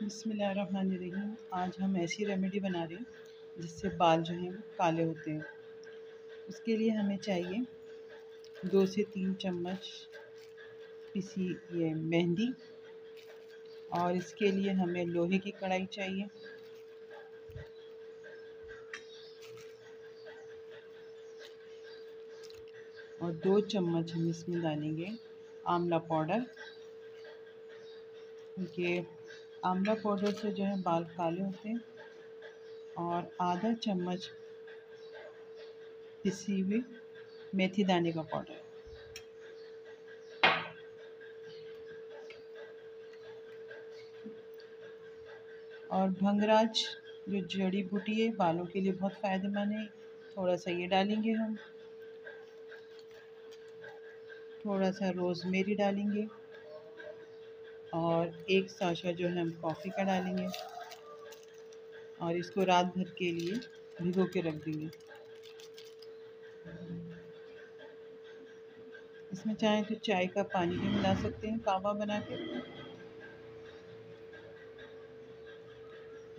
बसमीम आज हम ऐसी रेमेडी बना रहे हैं जिससे बाल जो हैं, काले होते हैं। उसके लिए हमें चाहिए दो से तीन चम्मच पिसी ये मेहंदी और इसके लिए हमें लोहे की कढ़ाई चाहिए। और दो चम्मच हम इसमें डालेंगे आंवला पाउडर। ये आंवला पाउडर से जो है बाल काले होते हैं और आधा चम्मच पिसी हुई मेथी दाने का पाउडर। और भंगराज जो जड़ी बूटी है, बालों के लिए बहुत फ़ायदेमंद है। थोड़ा सा ये डालेंगे हम। थोड़ा सा रोज़मेरी डालेंगे। और एक साशा जो है हम कॉफ़ी का डालेंगे और इसको रात भर के लिए भिगो के रख देंगे। इसमें चाहें तो चाय का पानी भी मिला सकते हैं, कावा बना के।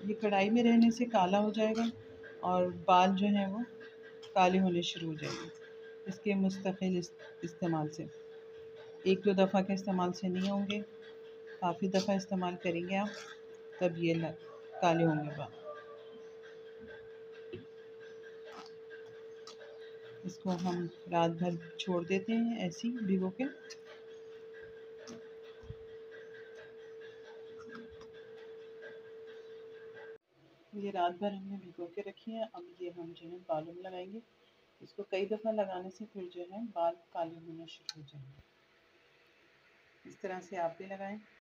ये कढ़ाई में रहने से काला हो जाएगा और बाल जो हैं वो काले होने शुरू हो जाएँगे। इसके मुस्तकिल इस्तेमाल से। एक दो दफ़ा के इस्तेमाल से नहीं होंगे। काफ़ी दफ़ा इस्तेमाल करेंगे आप, तब ये काले होंगे बाल इसको हम रात भर छोड़ देते हैं ऐसी भिगो के। ये रात भर हमने भिगो के रखी है, अब ये हम जो है बालों में लगाएँगे। इसको कई दफ़ा लगाने से फिर जो है बाल काले होना शुरू हो जाएँगे। इस तरह से आप भी लगाएँ।